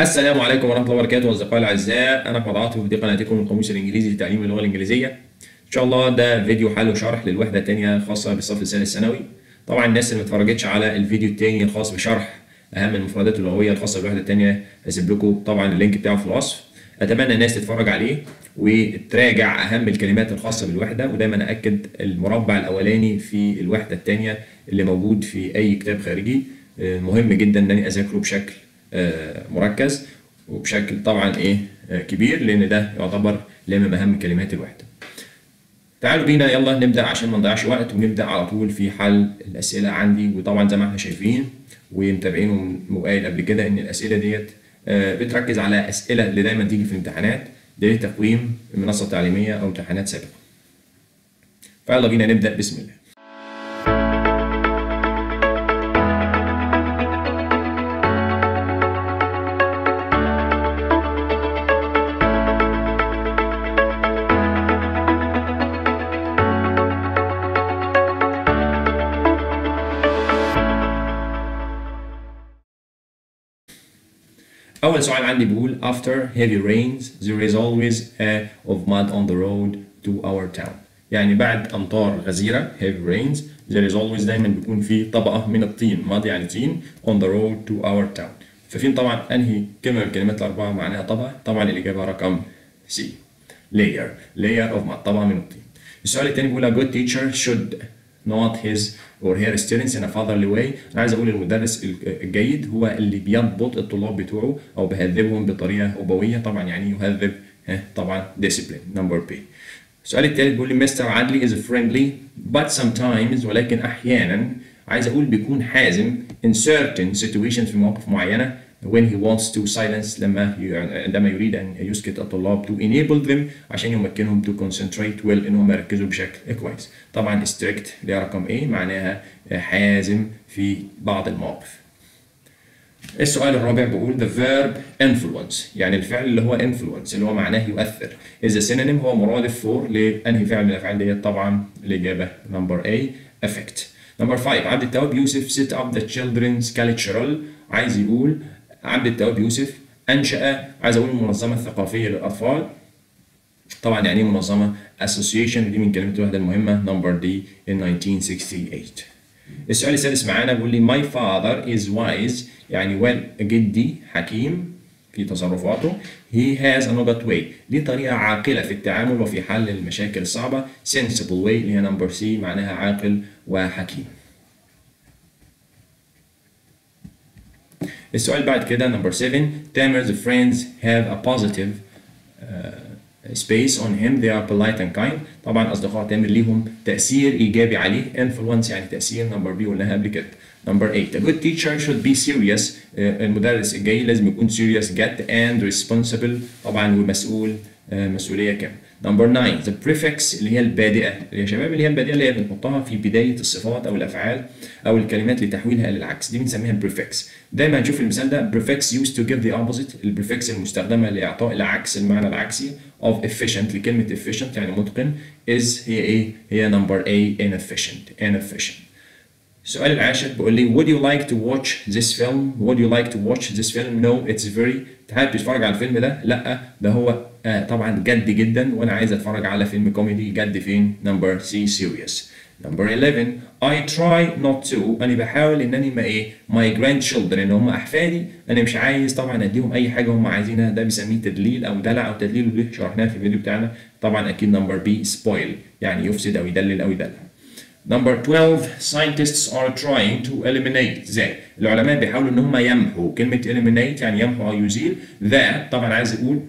السلام عليكم ورحمة الله وبركاته أصدقائي الأعزاء. أنا أحمد عاطف ودي قناتكم القاموس الإنجليزي لتعليم اللغة الإنجليزية. إن شاء الله ده فيديو حل وشرح للوحدة الثانية خاصة بالصف الثالث ثانوي طبعا الناس اللي ما اتفرجتش على الفيديو الثاني الخاص بشرح أهم المفردات اللغوية الخاصة بالوحدة الثانية هسيب لكم طبعا اللينك بتاعه في الوصف. أتمنى الناس تتفرج عليه وتراجع أهم الكلمات الخاصة بالوحدة ودايما أكد المربع الأولاني في الوحدة الثانية اللي موجود في أي كتاب خارجي. مهم جدا إن أنا أذاكره بشكل مركز وبشكل طبعا إيه كبير لأن ده يعتبر لامم اهم كلمات الوحدة. تعالوا بينا يلا نبدأ عشان ما نضيعش وقت ونبدأ على طول في حل الأسئلة عندي وطبعا زي ما إحنا شايفين ومتابعين وقايل قبل كده إن الأسئلة ديت بتركز على أسئلة اللي دايما تيجي في الامتحانات لتقويم منصة تعليمية أو امتحانات سابقة. فيلا بينا نبدأ بسم الله. أول سؤال عندي بيقول after heavy rains there is always a of mud on the road to our town. يعني بعد أمطار غزيرة heavy rains there is always دايما بيكون في طبقة من الطين mud يعني طين on the road to our town. ففين طبعا؟ أنهي كلمة من الكلمات الأربعة معناها طبقة؟ طبعا الإجابة رقم C. Layer. Layer of mud. طبقة من الطين. السؤال الثاني بيقول a good teacher should not his or her students in a fatherly way. أنا عايز أقول المدرس الجيد هو اللي بيضبط الطلاب بتوعه أو بيهذبهم بطريقة أبوية. طبعا يعني يهذب طبعا discipline number B. السؤال الثالث بيقول لي مستر عدلي is friendly but sometimes ولكن أحيانا عايز أقول بيكون حازم in certain situations في مواقف معينة when he wants to silence لما عندما يريد أن يسكت الطلاب to enable them عشان يمكنهم to concentrate well إنهم يركزوا بشكل كويس. طبعا strict اللي رقم A معناها حازم في بعض المواقف. السؤال الرابع بيقول the verb influence يعني الفعل اللي هو influence اللي هو معناه يؤثر. Is a synonym هو مرادف for لأنهي فعل من الأفعال ديت؟ طبعا الإجابة number A affect number 5 عبد التواب يوسف set up the children's cultural عايز يقول عبد التواب يوسف أنشأ عايز أقول المنظمه الثقافيه للأطفال. طبعا يعني منظمة؟ Association دي من كلمات الوحدة المهمة نمبر دي in 1968 السؤال السادس معانا بيقول لي my grandfather is wise. يعني والد جدي حكيم في تصرفاته. He has a nugget way. دي طريقة عاقلة في التعامل وفي حل المشاكل الصعبة. Sensible way اللي هي number C معناها عاقل وحكيم. السؤال بعد كده number 7 Tamer's friends have a positive uh, space on him they are polite and kind طبعا اصدقاء تامر ليهم تاثير ايجابي عليه influence يعني تاثير number B قلناها قبل كده number 8 a good teacher should be serious uh, المدرس الجيد لازم يكون serious get and responsible طبعا ومسؤول uh, مسؤولية كاملة. number 9 the prefix اللي هي البادئة. يا شباب اللي هي البادئة اللي هي بنحطها في بداية الصفات أو الأفعال أو الكلمات لتحويلها للعكس. دي بنسميها ال prefix دايما هنشوف المثال ده. prefix used to give the opposite. ال prefix المستخدمة لإعطاء العكس المعنى العكسي of efficient. لكلمه efficient يعني متقن. is هي إيه؟ هي number A inefficient. inefficient. السؤال العاشر بيقول لي would you like to watch this film? Would you like to watch this film? No it's very تحب تتفرج على الفيلم ده؟ لا ده هو آه طبعا جد جدا وأنا عايز أتفرج على فيلم كوميدي جد فين؟ number C serious number 11 I try not to. أنا بحاول انني ما إيه my grandchildren ان هم أحفادي أنا مش عايز طبعا أديهم أي حاجة هم عايزينها. ده بنسميه تدليل أو دلع أو تدليل اللي شرحناه في الفيديو بتاعنا. طبعا أكيد number B spoil. يعني يفسد أو يدلل أو يدلع. Number 12 scientists are trying to eliminate إزاي؟ العلماء بيحاولوا إن هم يمحوا كلمة eliminate يعني يمحو أو يزيل. ذا طبعا عايز أقول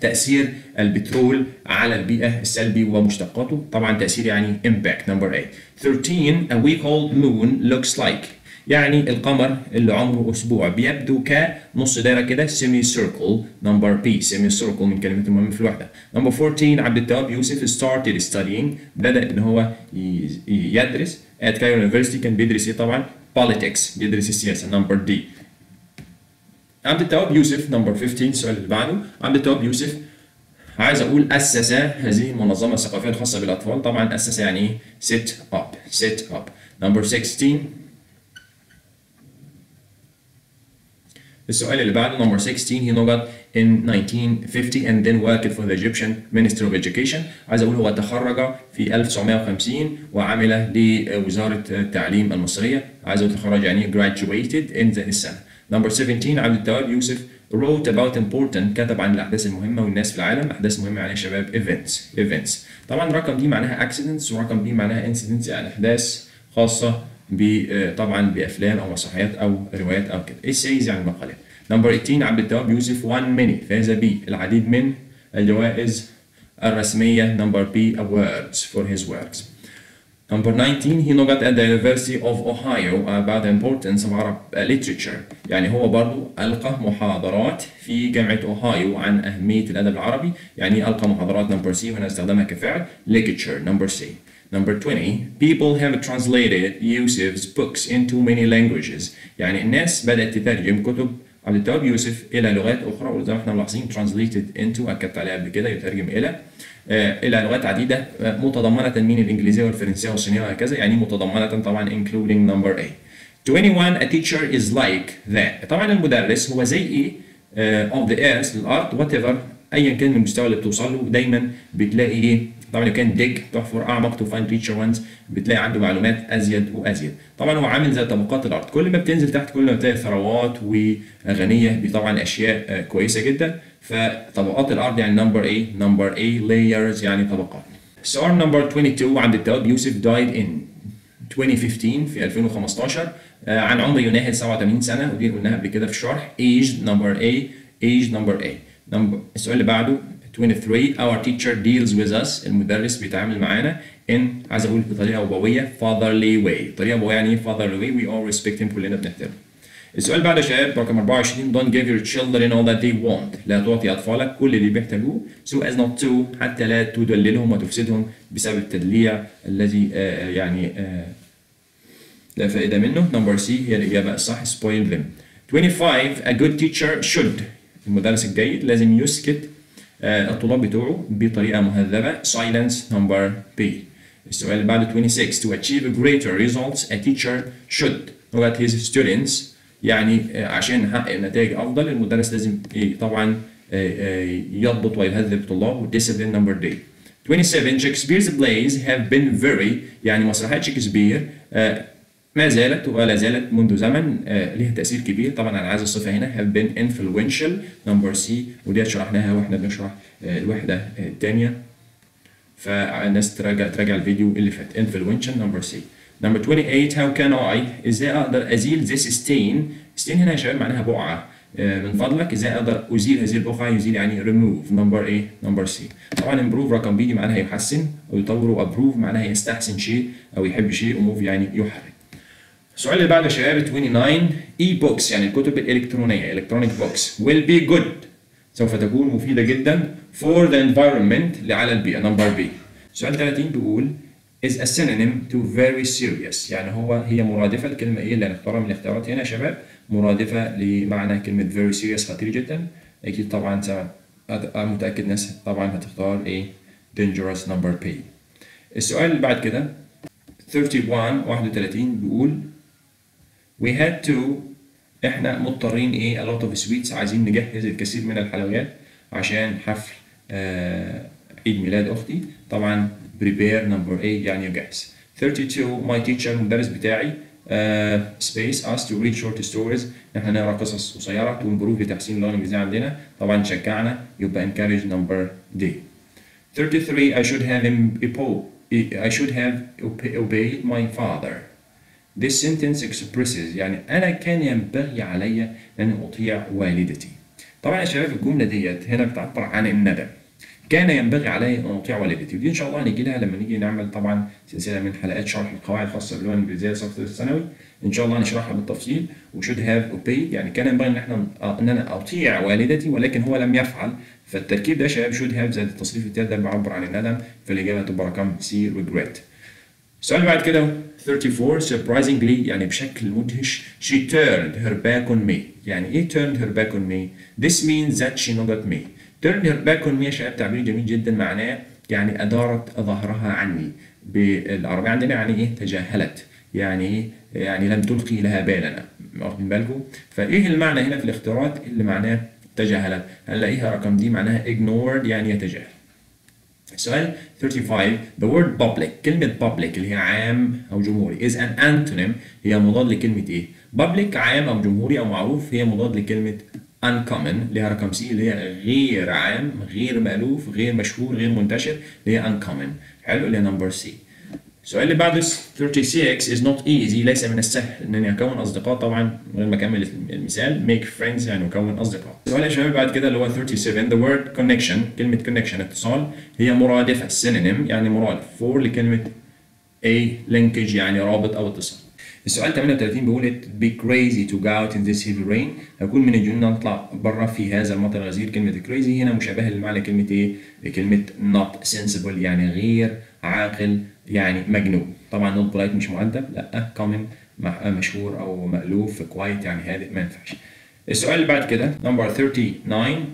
تأثير البترول على البيئة السلبي ومشتقاته. طبعا تأثير يعني impact. Number 8 13 a week old moon looks like. يعني القمر اللي عمره أسبوع بيبدو كنص دايرة كده semicircle number B semicircle من كلمات المهمه في الوحدة. number 14 عبد التواب يوسف started studying. بدأ إن هو يدرس at Cairo University كان بيدرس إيه طبعا؟ politics بيدرس السياسة number D عبد التواب يوسف number 15 السؤال اللي بعده. عبد التواب يوسف عايز أقول أسس هذه المنظمه الثقافيه الخاصه بالأطفال. طبعا أسس يعني إيه؟ Set up set up. نمبر 16 السؤال اللي بعده number 16 he got in 1950 and then worked for the Egyptian Ministry of Education. عايز أقول هو تخرج في 1950 وعمل لوزارة التعليم المصرية. عايز أقول تخرج يعني graduated in the السنة number 17 عبد التواب يوسف wrote about important كتب عن الأحداث المهمة والناس في العالم أحداث مهمة يعني شباب events events. طبعا رقم دي معناها accidents ورقم بي معناها incidents يعني أحداث خاصة طبعا بأفلام أو مسرحيات أو روايات أو كده. Essays يعني مقالات number 18 عبد التواب يوسف won many فاز بالعديد من الجوائز الرسمية. number B awards for his works. Number 19 he got at the University of Ohio about the importance of Arab literature. يعني هو برضو ألقى محاضرات في جامعة أوهايو عن أهمية الأدب العربي. يعني ألقى محاضرات number C وهنا أستخدمها كفعل. Literature number C. Number 20 people have translated Yusuf's books into many languages. يعني الناس بدأت تترجم كتب عبد التواب يوسف إلى لغات أخرى وزي ما إحنا ملاحظين translated into أكدت عليها قبل كده يترجم إلى إلى لغات عديدة متضمنة من الإنجليزية والفرنسية والصينية وهكذا يعني متضمنة طبعا including number A. 21 a teacher is like that. طبعا المدرس هو زي uh, of the earth whatever ايا كان المستوى اللي بتوصل له دايما بتلاقي إيه طبعا لو كان dig تحفر أعمق to find richer ones بتلاقي عنده معلومات أزيد وأزيد. طبعا هو عامل زي طبقات الأرض. كل ما بتنزل تحت كل ما بتلاقي ثروات وغنية بطبعا أشياء كويسة جدا. فطبقات الأرض يعني number A number A layers يعني طبقات. سؤال number 22 عند التواب. يوسف died in 2015 في 2015 آه عن عمر يناهز 87 سنة ودي قلناها قبل كده في الشرح number A age number A. Number السؤال اللي بعده 23 our teacher deals with us المدرس بيتعامل معانا in عايز أقول بطريقة أبوية fatherly way. طريقه أبوية يعني إيه fatherly way we all respect him كلنا بنحترمه. السؤال بعد شباب رقم 24 don't give your children all that they want. لا تعطي أطفالك كل اللي بيحتاجوه so as not to حتى لا تدللهم وتفسدهم بسبب التدليع الذي آه يعني آه لا فائدة منه. number C هي الإجابة الصح spoil them. 25 a good teacher should. المدرس الجيد لازم يسكت آه الطلاب بتوعه بطريقه مهذبه silence number B السؤال اللي بعده 26 to achieve greater results a teacher should at his students يعني عشان نحقق نتائج افضل المدرس لازم طبعا يضبط ويهذب طلابه discipline number D 27 Shakespeare's plays have been very يعني مسرحيات شكسبير ما زالت ولا زالت منذ زمن لها تأثير كبير. طبعا أنا عايز الصفة هنا have been influential number C ودي شرحناها وإحنا بنشرح الوحدة الثانية فالناس تراجع تراجع الفيديو اللي فات. Influential number C. Number 28 how can I إزاي أقدر أزيل this stain stain هنا يا شباب معناها بقعة. من فضلك إزاي أقدر أزيل هذه البقعة يزيل يعني remove. Number A number C. طبعا improve رقم B دي معناها يحسن أو يطور و approve معناها يستحسن شيء أو يحب شيء و move يعني يحرك. السؤال اللي بعده يا شباب 29 e-books يعني الكتب الإلكترونية electronic books will be good. سوف تكون مفيدة جدا for the environment على البيئة. number B سؤال 30 بيقول is a synonym to very serious. يعني هو هي مرادفة الكلمة إيه اللي هنختارها من الاختيارات هنا يا شباب. مرادفة لمعنى كلمة very serious خطير جدا. أكيد طبعا أنا متأكد ناس طبعا هتختار إيه dangerous number P. السؤال اللي بعد كده 31 31 بيقول we had to إحنا مضطرين إيه a lot of sweets عايزين نجهز الكثير من الحلويات عشان حفل آه عيد ميلاد أختي. طبعا prepare number 8 يعني يجهز 32 my teacher المدرس بتاعي uh, space us to read short stories. نحن نقرأ قصص قصيرة to improve لتحسين اللغة الانجليزيه عندنا. طبعا شجعنا يبقى encourage number D 33 I should have I should have obeyed my father. This sentence expresses يعني أنا كان ينبغي علي أن أطيع والدتي. طبعا يا شباب الجملة ديت هنا بتعبر عن الندم. كان ينبغي علي أن أطيع والدتي ودي إن شاء الله هنيجي لها لما نيجي نعمل طبعا سلسلة من حلقات شرح القواعد الخاصه باللغة الإنجليزية صف الثانوي. إن شاء الله هنشرحها بالتفصيل. و should have obeyed يعني كان ينبغي إن إحنا إن أنا أطيع والدتي ولكن هو لم يفعل. فالتركيب ده يا شباب should have زائد التصريف التالت ده بيعبر عن الندم. فالإجابة هتبقى رقم C regret. السؤال بعد كده. 34 surprisingly يعني بشكل مدهش. She turned her back on me. يعني إيه turned her back on me? This means that she not me. Turn her back on me يا شباب تعبير جميل جدا. معناه يعني أدارت ظهرها عني. بالعربية عندنا يعني إيه؟ تجاهلت. يعني إيه؟ يعني لم تلقي لها بالا. واخدين بالكم؟ فإيه المعنى هنا في الاختيارات اللي معناه تجاهلت؟ هنلاقيها رقم دي معناها ignored يعني يتجاهل. سؤال 35 the word public كلمة public اللي هي عام أو جمهوري is an antonym. هي مضاد لكلمة إيه؟ public عام أو جمهوري أو معروف هي مضاد لكلمة uncommon لها رقم سي اللي هي غير عام غير مألوف غير مشهور غير منتشر اللي هي uncommon. حلو اللي هي number C السؤال اللي بعده 36 is not easy ليس من السهل انني اكون أصدقاء طبعا من غير ما اكمل المثال make friends يعني اكون أصدقاء. السؤال يا شباب بعد كده اللي هو 37 the word connection كلمة connection اتصال هي مرادفة synonym يعني مرادف for لكلمة a linkage يعني رابط أو اتصال. السؤال 38 بيقول it be crazy to go out in this heavy rain هيكون من الجنون نطلع بره في هذا المطر الغزير كلمة crazy هنا مشابهة لمعنى كلمة إيه؟ كلمة not sensible يعني غير عاقل يعني مجنون. طبعا not polite مش مؤدب لأ common مشهور أو مألوف quiet يعني هادئ ما ينفعش. السؤال اللي بعد كده number 39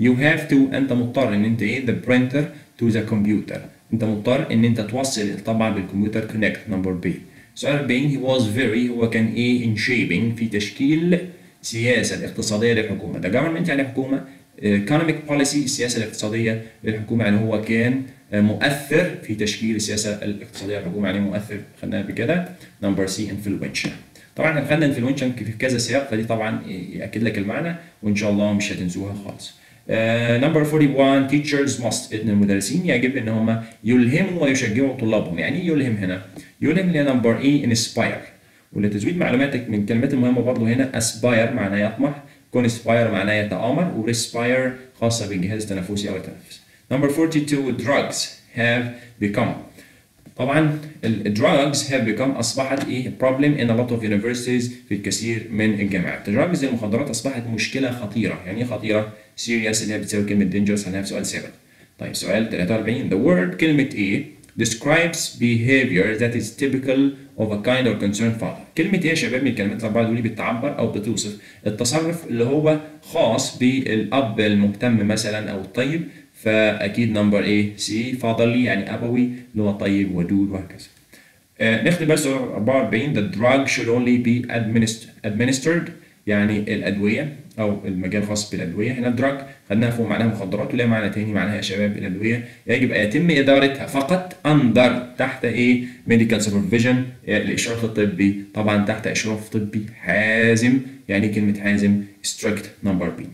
you have to أنت مضطر إن أنت إيه the printer to the computer. أنت مضطر إن أنت توصل الطابعة بالكمبيوتر connect number B سؤال 40 he was very هو كان إيه in shaping في تشكيل سياسة الاقتصاديه للحكومة. The government يعني حكومة economic policy السياسة الاقتصادية للحكومة يعني هو كان مؤثر في تشكيل السياسة الاقتصادية للحكومه يعني مؤثر خدناها قبل كده. number C influential طبعا إحنا خدنا influential في كذا سياق فدي طبعا يأكد لك المعنى وإن شاء الله مش هتنسوها خالص. number uh, 41 teachers must ان المدرسين. يجب إن هم يلهموا ويشجعوا طلابهم. يعني إيه يلهم هنا؟ يلهم اللي number A inspire ولتزويد معلوماتك من الكلمات المهمه برضه هنا aspire معناه يطمح conspire معناه يتآمر و respire خاصة بالجهاز التنفسي أو التنفس. Number 42 drugs have become طبعا ال drugs have become أصبحت إيه in a lot of universities في الكثير من الجامعات. drugs المخدرات أصبحت مشكلة خطيرة، يعني إيه خطيرة؟ serious اللي هي بتساوي كلمة dangerous هنلاقيها في سؤال سابق. طيب سؤال 43 the word كلمة إيه describes behavior that is typical of a kind or concerned father. كلمة إيه يا شباب من الكلمات الأربعة دول بتعبر أو بتوصف التصرف اللي هو خاص بالأب المهتم مثلا أو الطيب فأكيد number إيه C fatherly يعني أبوي اللي هو طيب ودود وهكذا. آه نختم بس 44 the drug should only be administered يعني الأدوية أو المجال الخاص بالأدوية. هنا ال drug خدناها فوق معناها مخدرات ولها معنى تاني معناها يا شباب الأدوية. يجب أن يتم إدارتها فقط under تحت إيه medical supervision الاشراف الطبي. طبعا تحت إشراف طبي حازم يعني كلمة حازم strict number B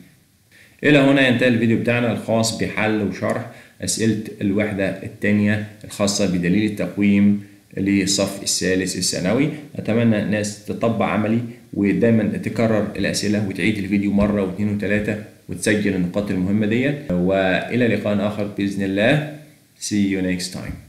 إلى هنا ينتهي الفيديو بتاعنا الخاص بحل وشرح أسئلة الوحدة الثانية الخاصة بدليل التقويم للصف الثالث الثانوي. أتمنى الناس تطبق عملي ودايما تكرر الأسئلة وتعيد الفيديو مرة واثنين وثلاثة وتسجل النقاط المهمة ديت وإلى لقاء آخر بإذن الله. See you next time.